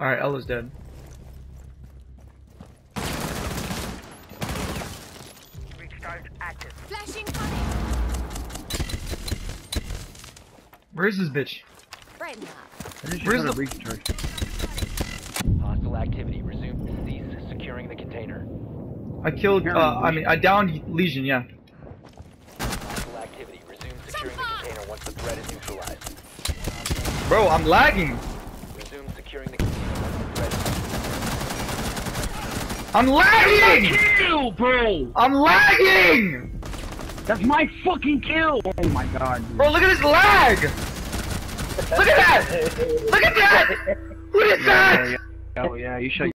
Alright, Ela's dead. Restart active. Flashing cunning. Where's this bitch? Brighten up. I just Where's got a the- recharge. Hostile activity. Resume. Cease securing the container. I killed, uh, I mean, I downed Legion, yeah. Hostile activity. Resume securing the container once the threat is neutralized. Bro, I'm lagging! Resume securing the container once the threat is I'm lagging! Kill, bro! I'm lagging! That's my fucking kill! Oh my god. dude. Bro, look at this lag! Look at that! Look at that! Look at Yeah, that! yeah, yeah. Oh yeah, you should